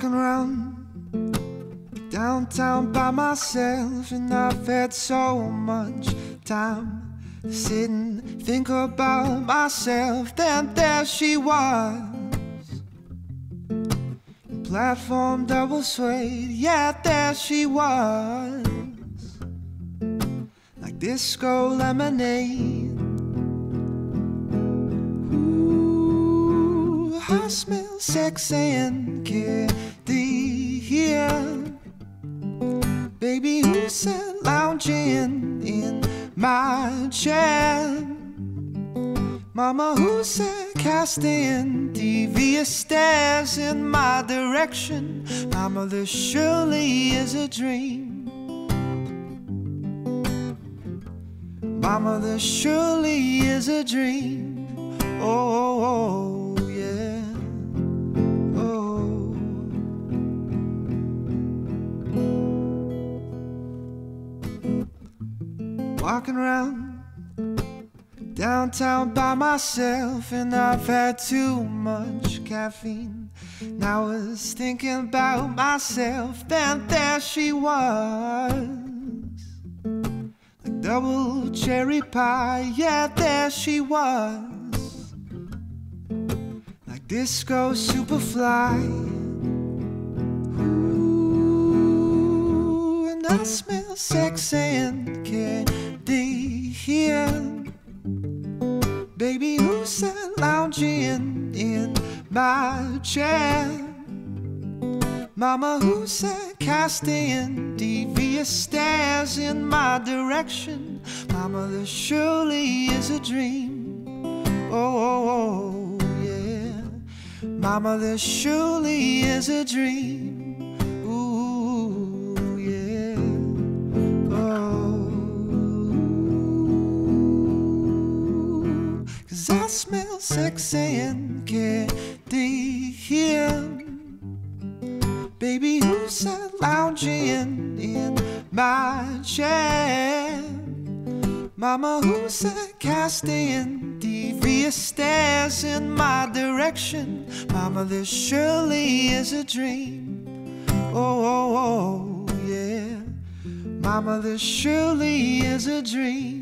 Walking around downtown by myself, and I've had so much time to sit and think about myself. Then there she was, platform double suede. Yeah, there she was, like disco lemonade. Smell sex and candy here. Baby, who said lounging in my chair? Mama, who said casting devious stares in my direction? Mama, this surely is a dream. Mama, this surely is a dream. Oh, oh, oh Walking around downtown by myself, and I've had too much caffeine. Now I was thinking about myself, then there she was. Like double cherry pie, yeah, there she was. Like disco superfly. And I smell sex and candy here. Baby, who said lounging in my chair? Mama, who said casting devious stares in my direction? Mama, this surely is a dream. Oh, oh, oh, yeah. Mama, this surely is a dream. Cause I smell sex and candy here. Baby, who's that lounging in my chair? Mama, who's that casting devious stares in my direction? Mama, this surely is a dream. Oh, oh, oh, yeah. Mama, this surely is a dream.